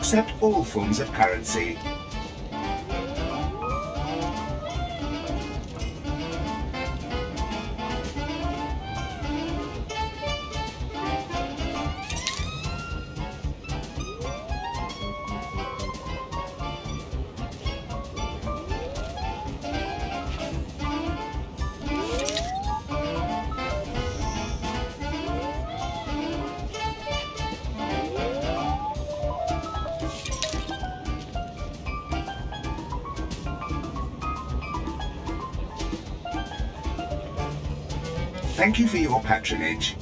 Accept all forms of currency. Thank you for your patronage.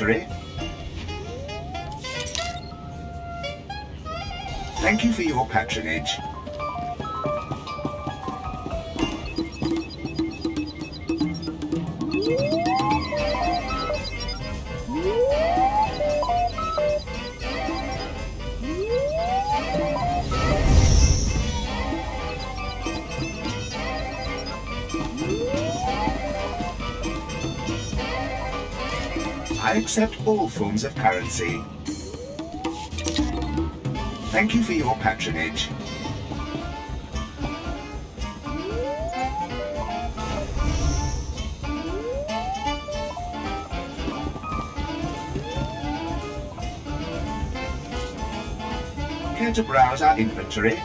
Inventory? Thank you for your patronage. Accept all forms of currency. Thank you for your patronage. Care to browse our inventory?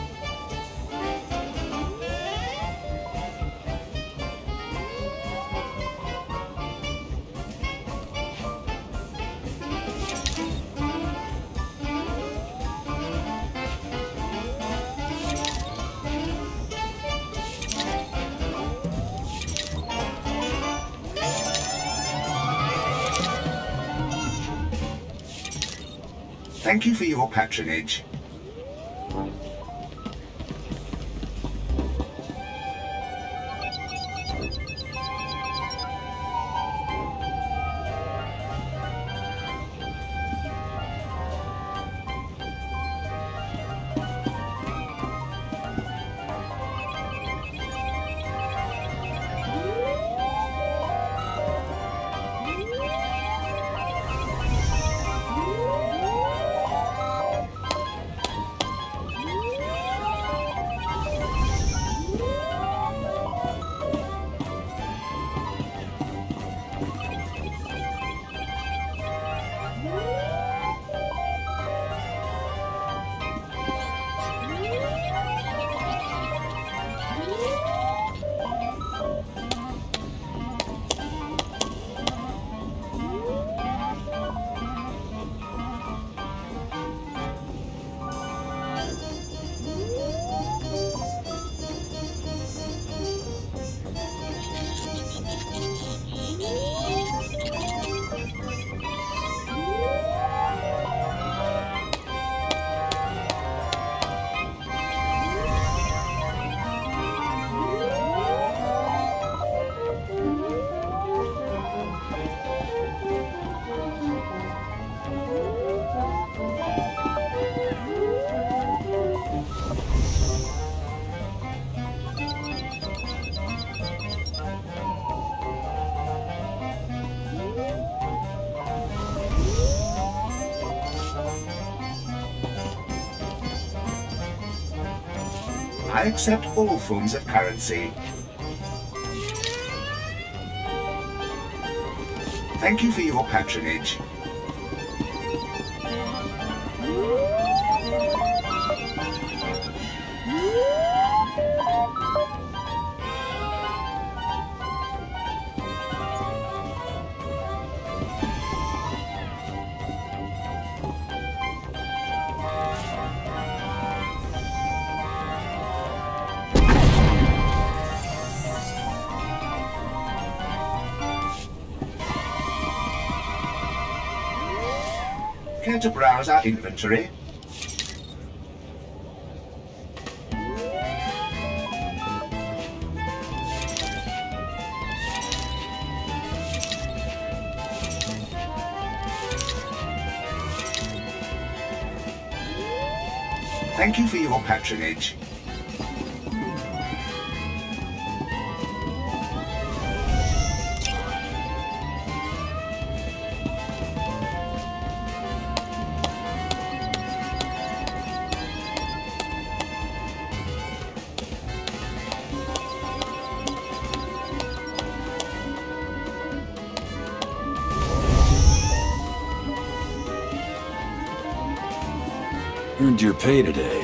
Thank you for your patronage. I accept all forms of currency. Thank you for your patronage. To browse our inventory? Thank you for your patronage. Pay today.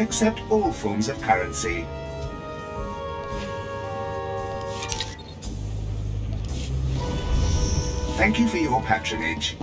Accept all forms of currency. Thank you for your patronage.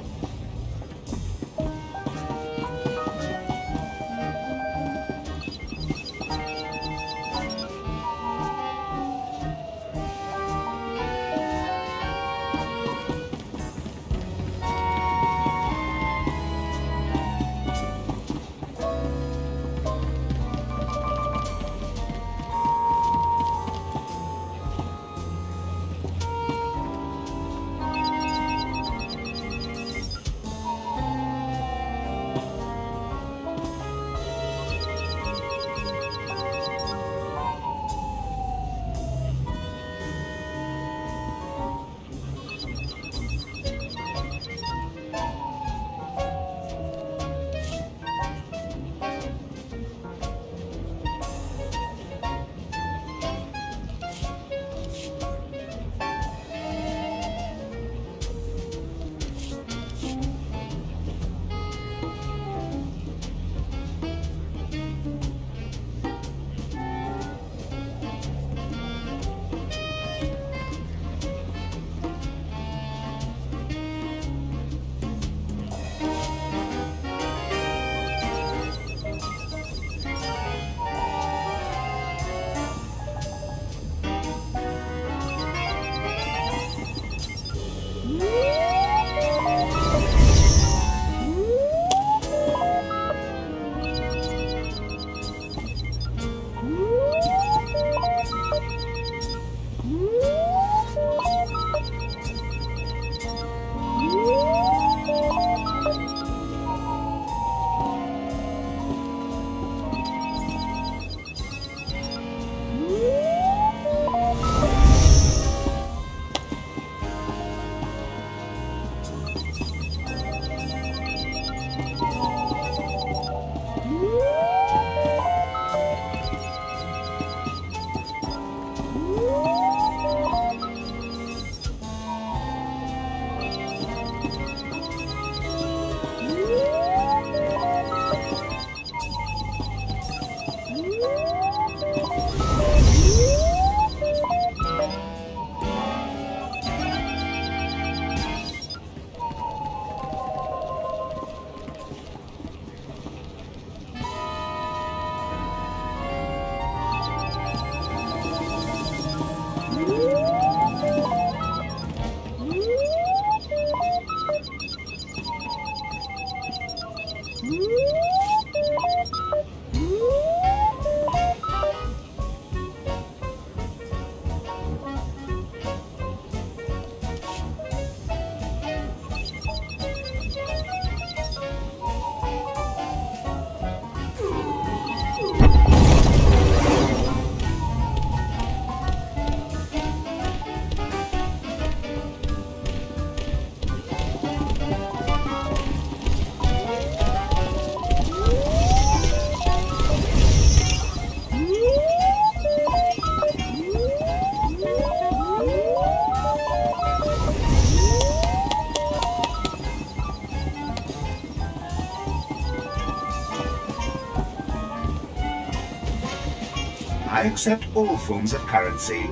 Accept all forms of currency.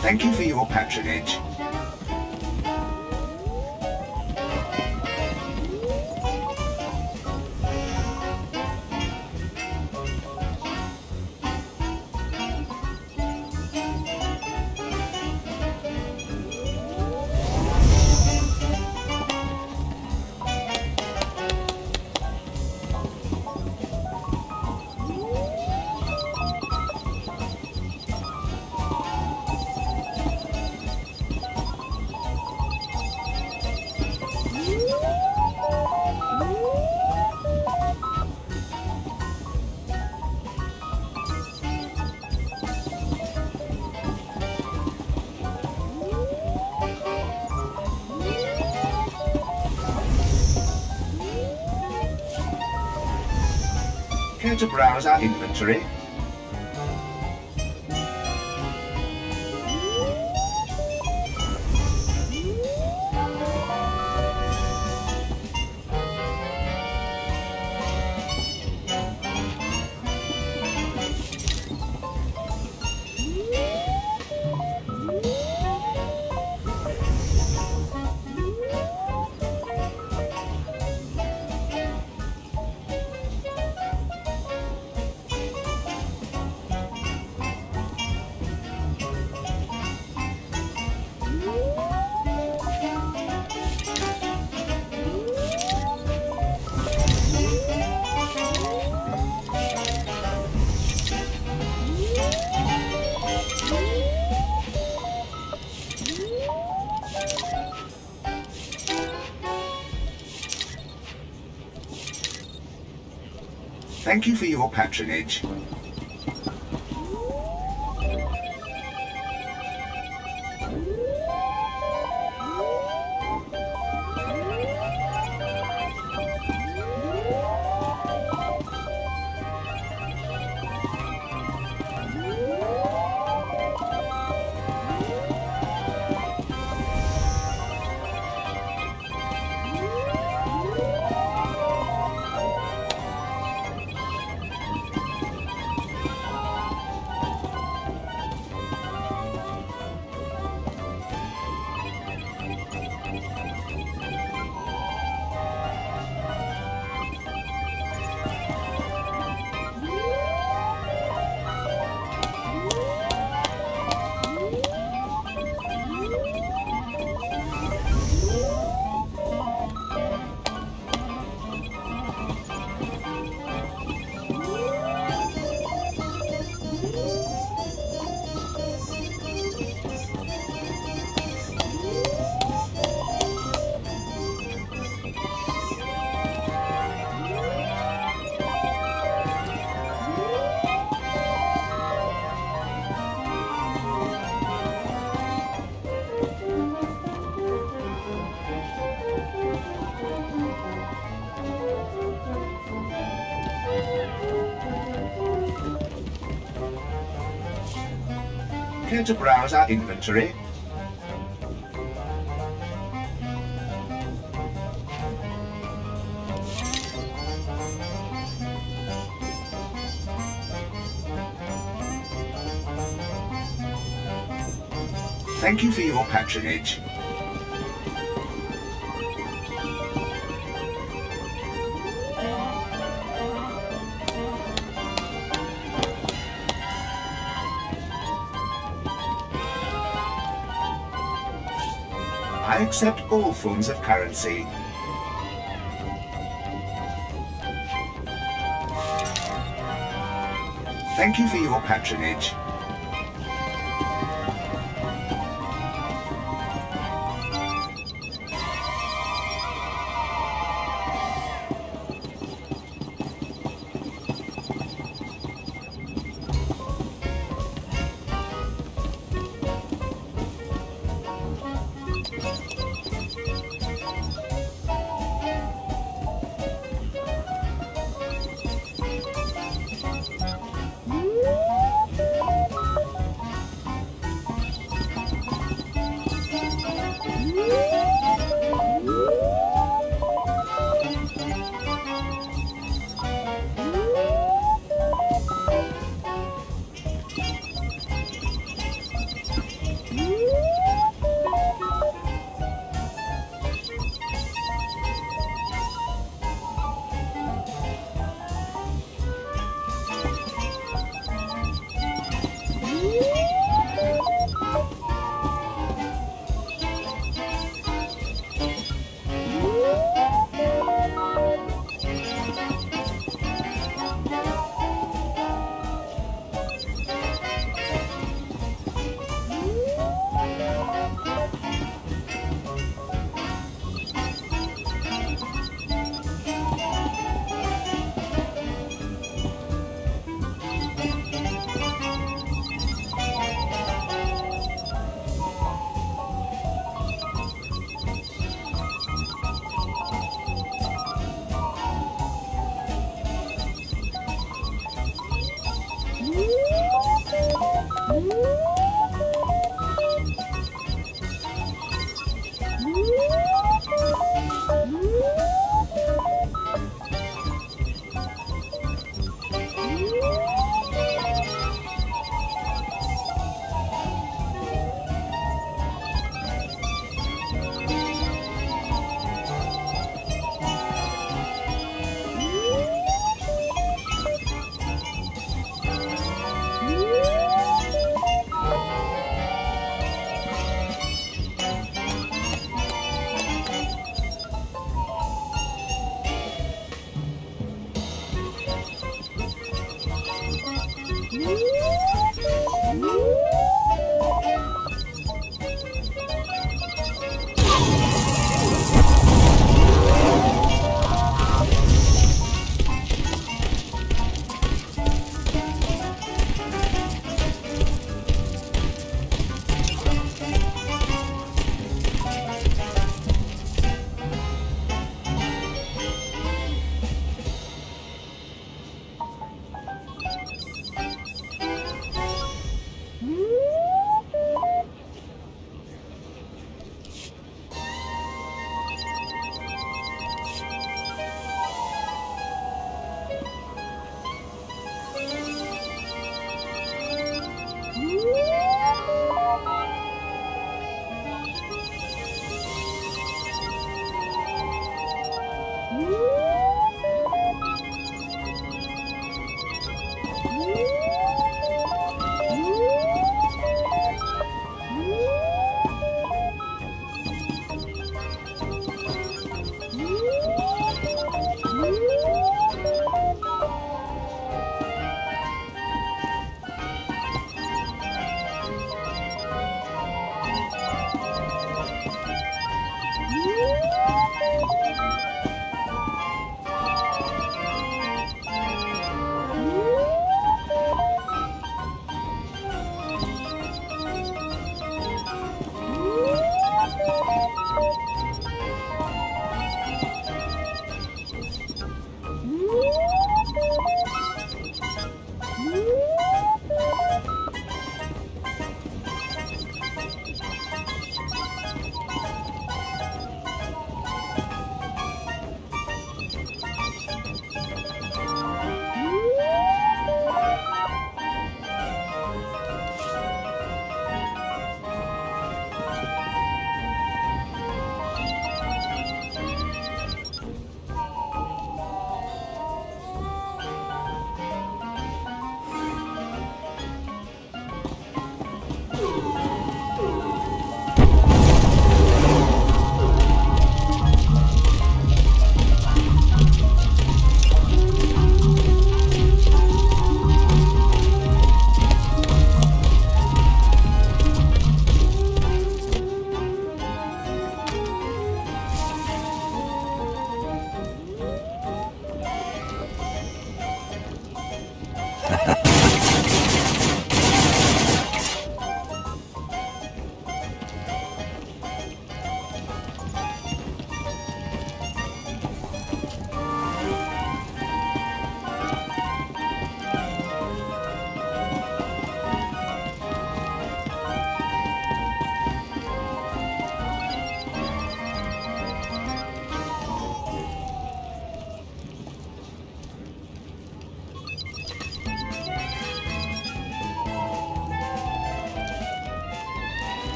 Thank you for your patronage. Care to Thank you for your patronage. To browse our inventory? Thank you for your patronage. Accept all forms of currency. Thank you for your patronage.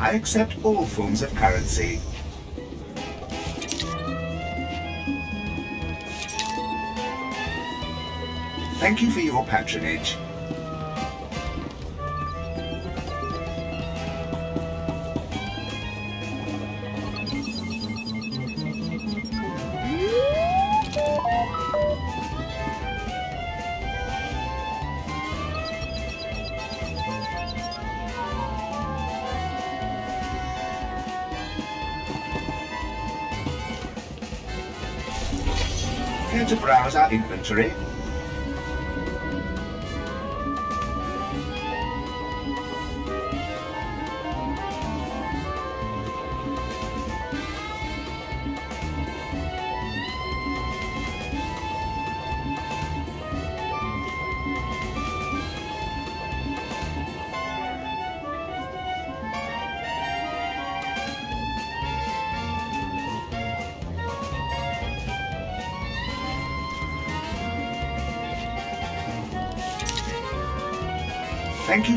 I accept all forms of currency. Thank you for your patronage. Inventory?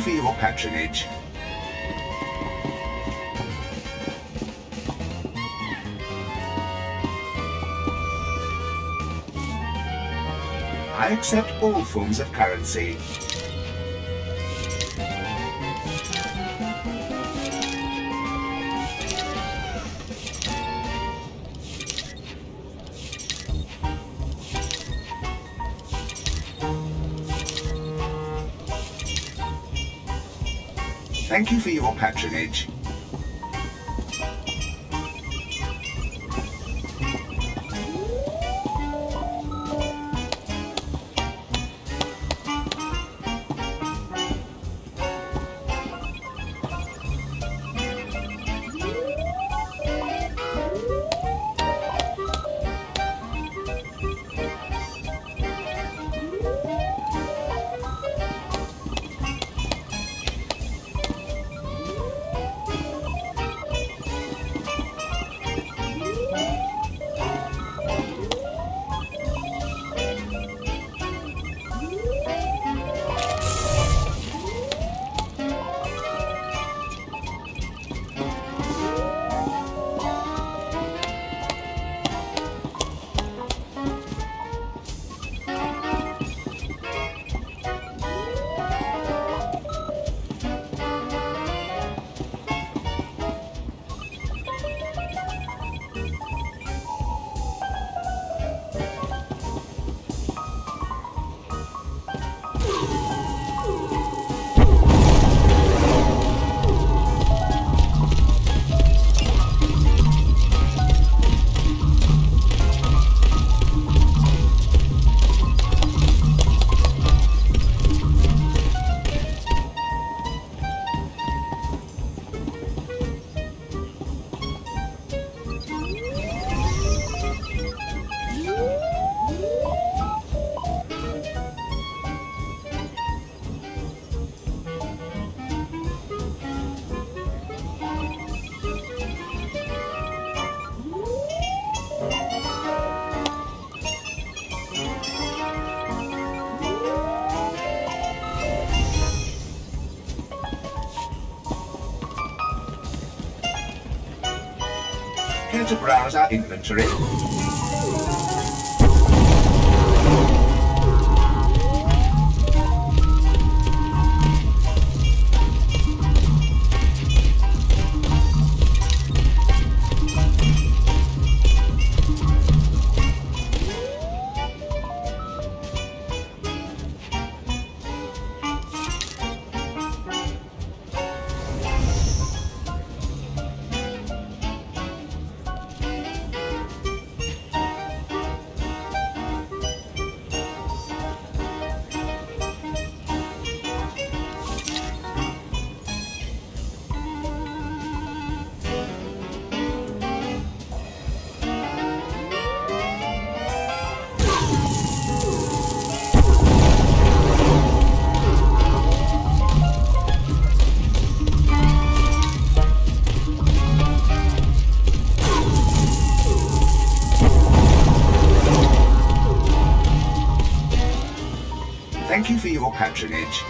For your patronage. I accept all forms of currency. Thank you for your patronage. To browse our inventory. Patronage.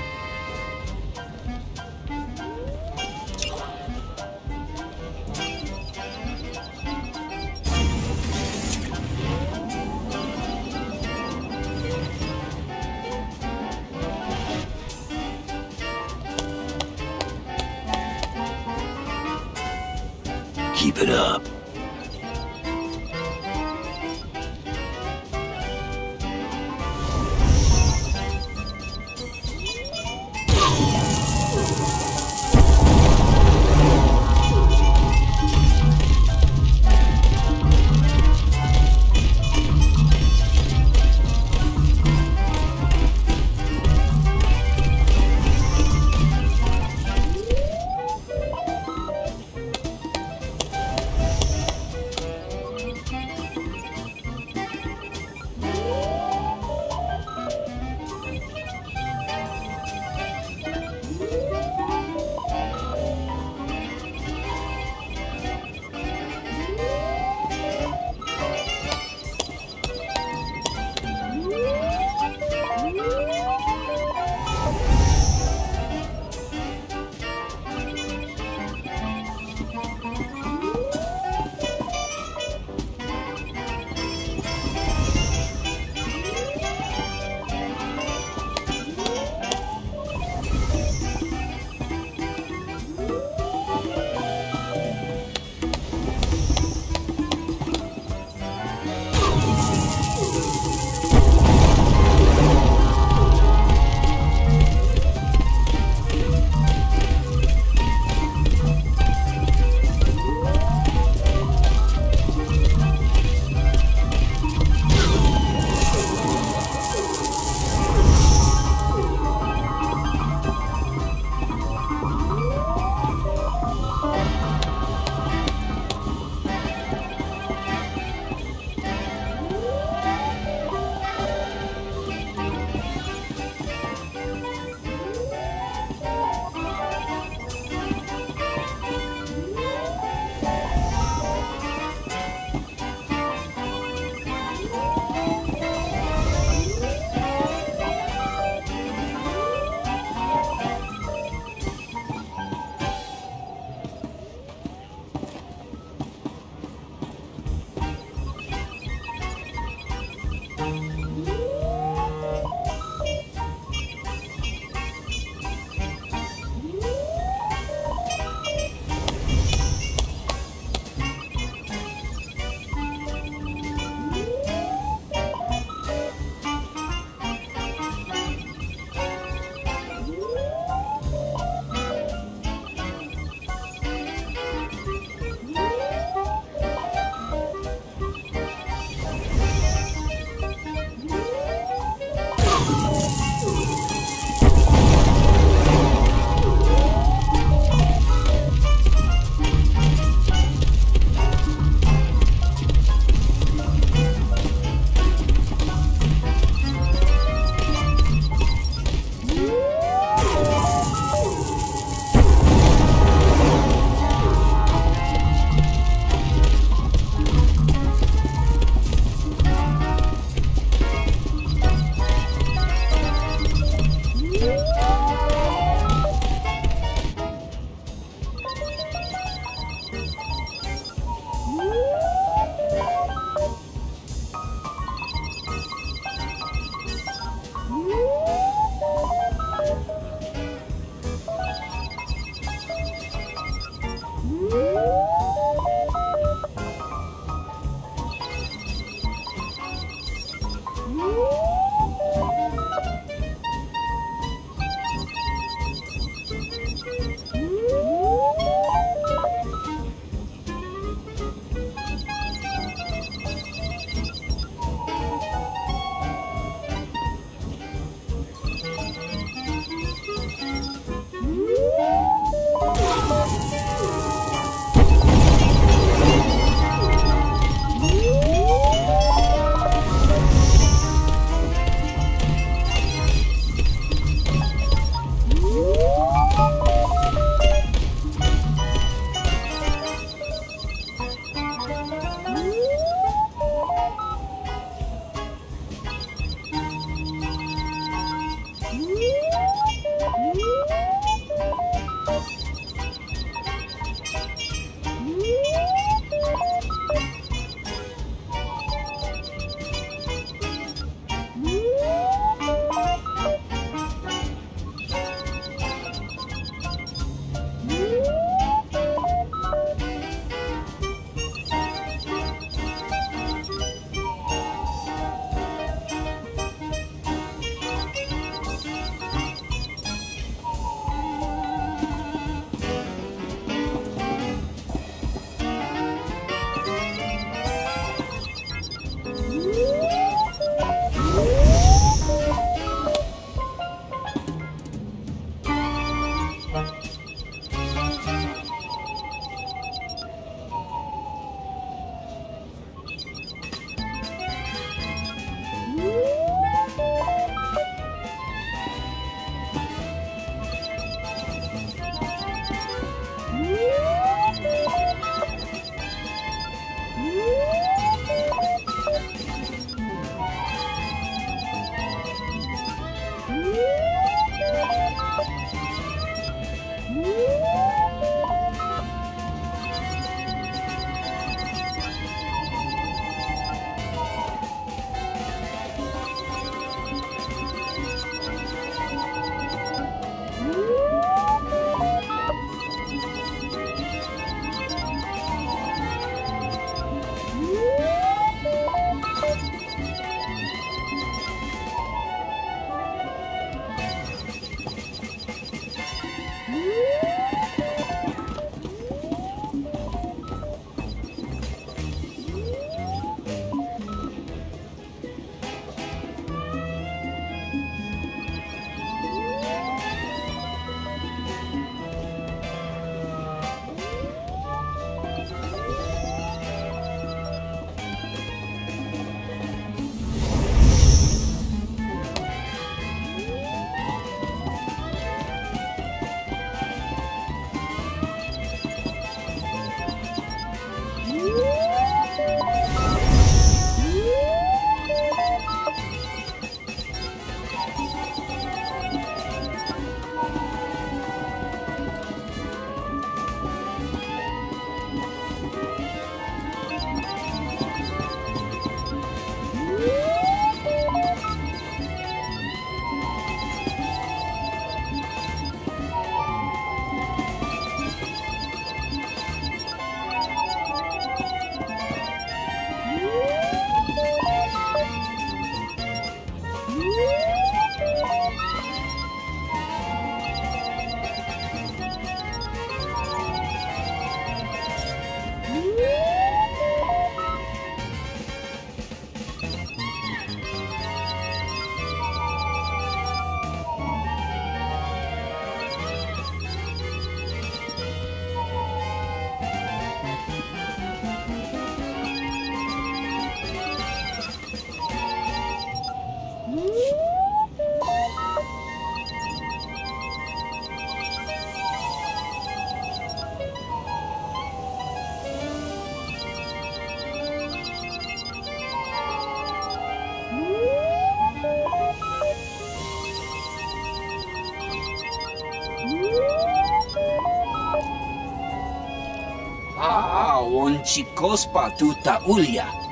Chicospa tuta ulia.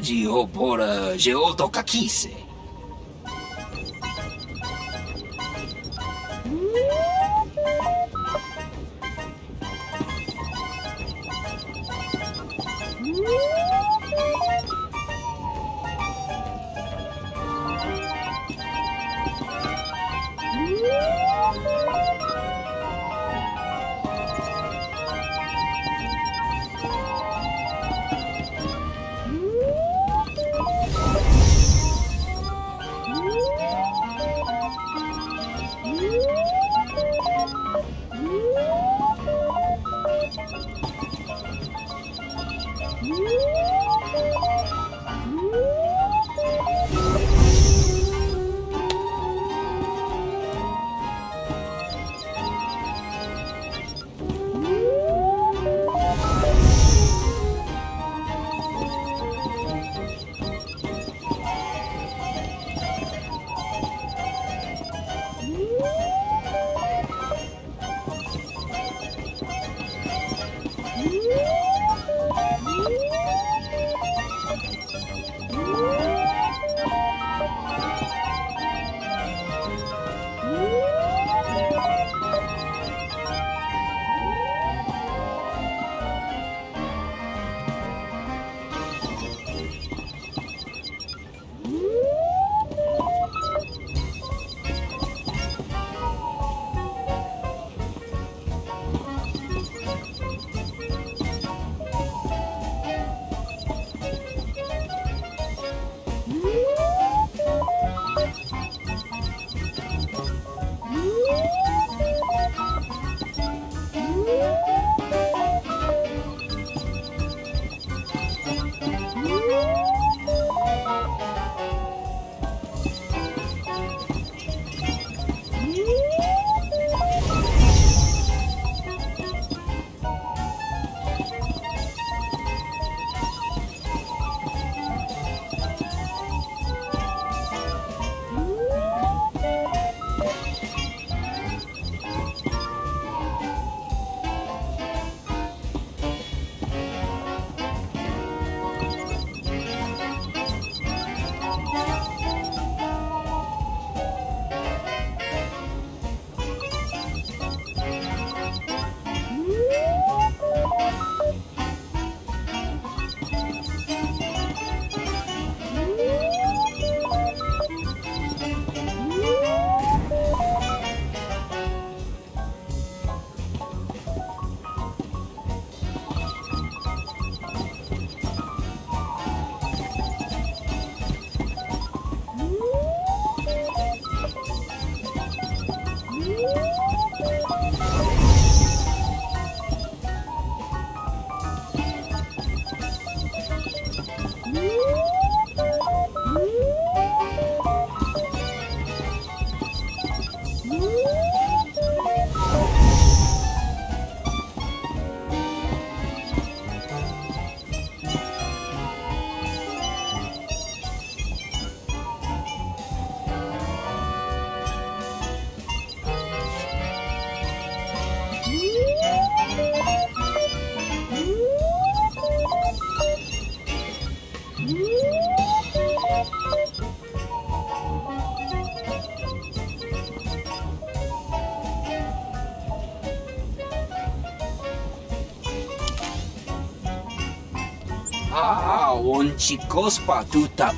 de opor a chicospa tuta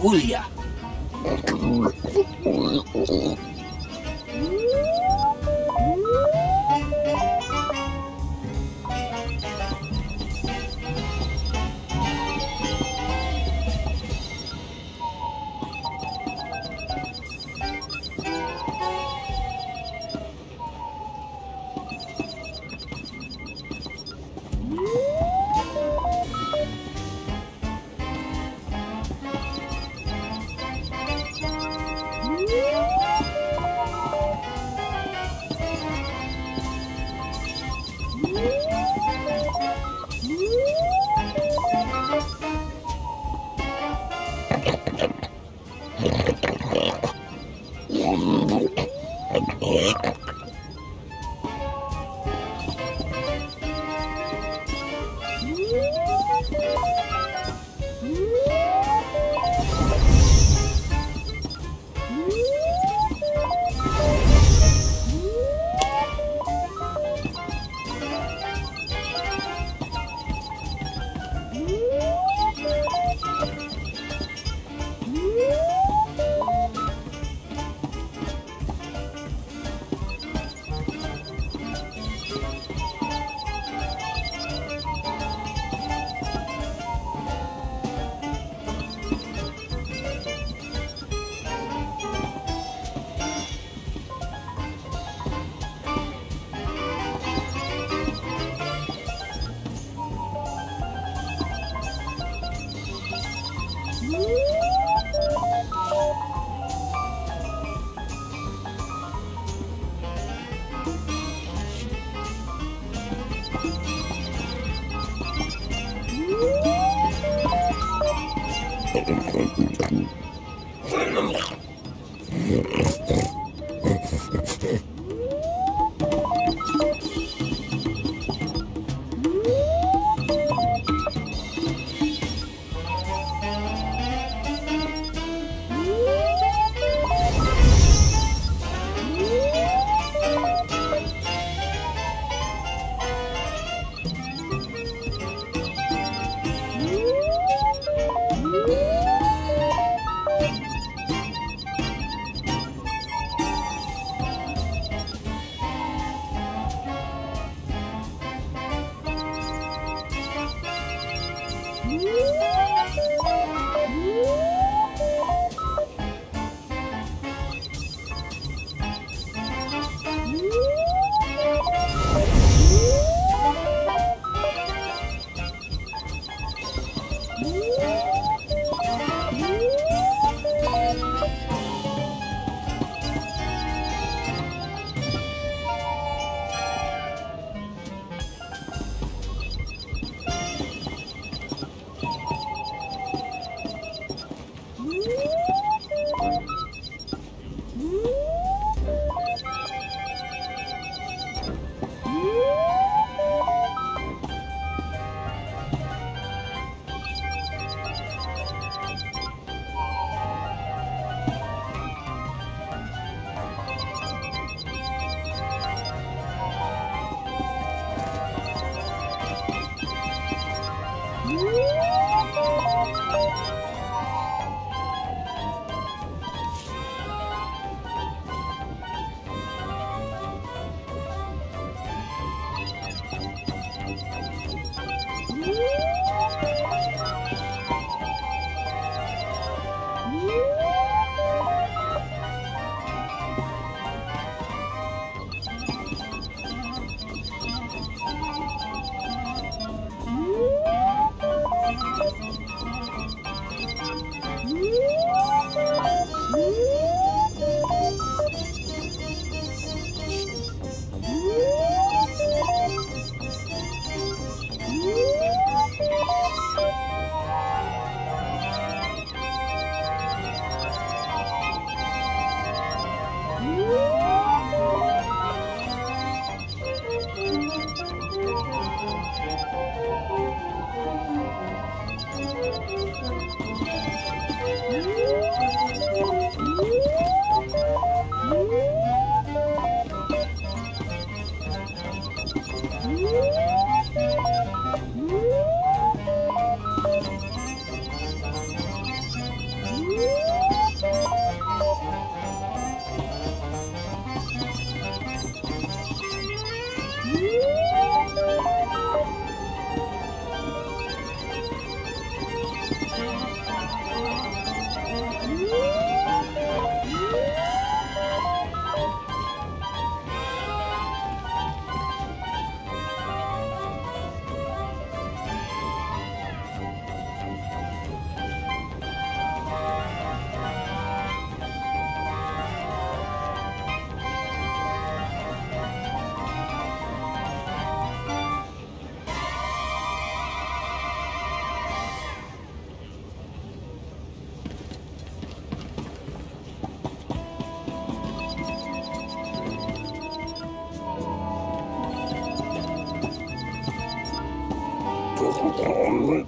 Oh, my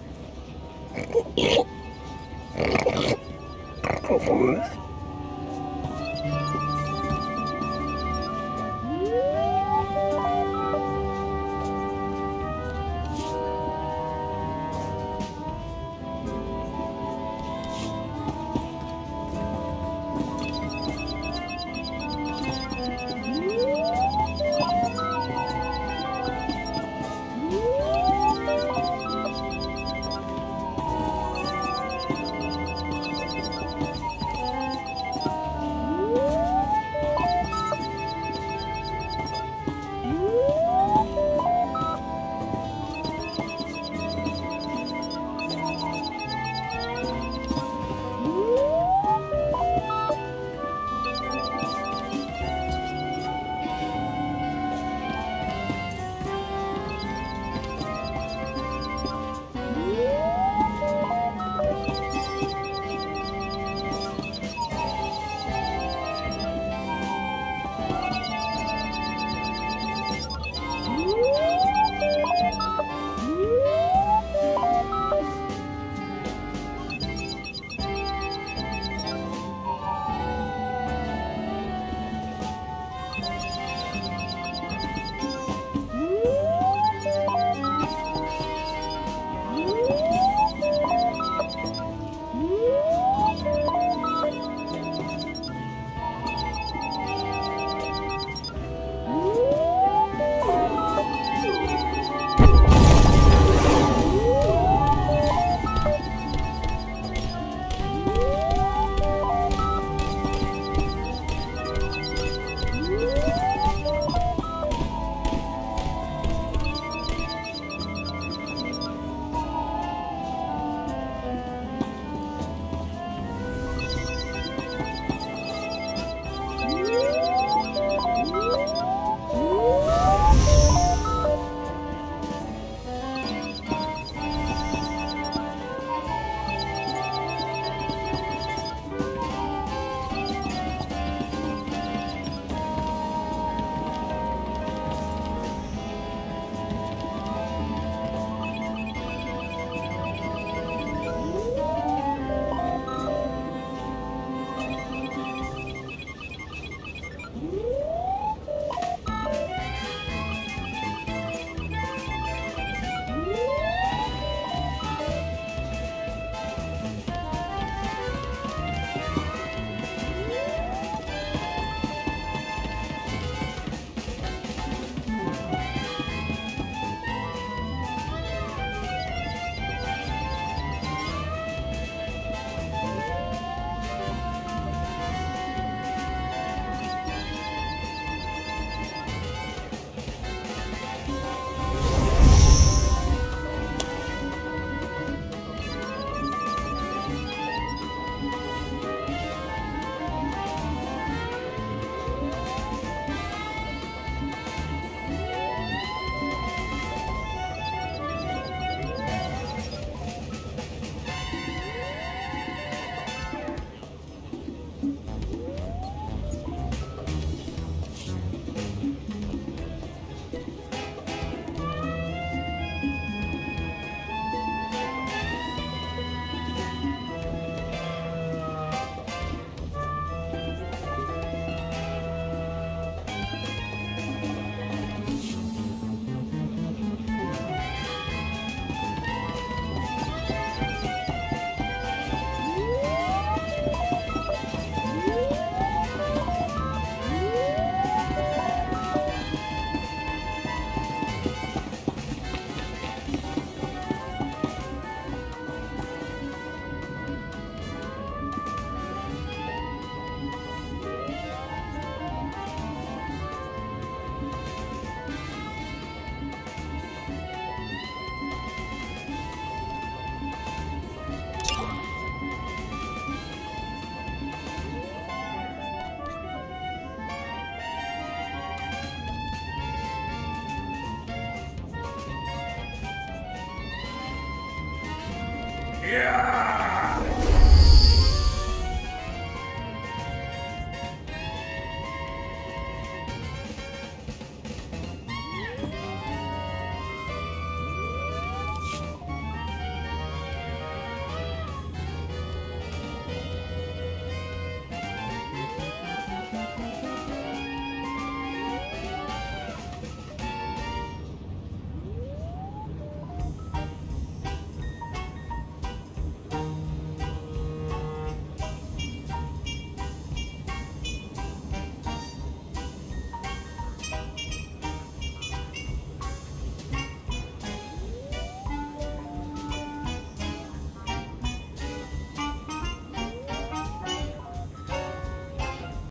God.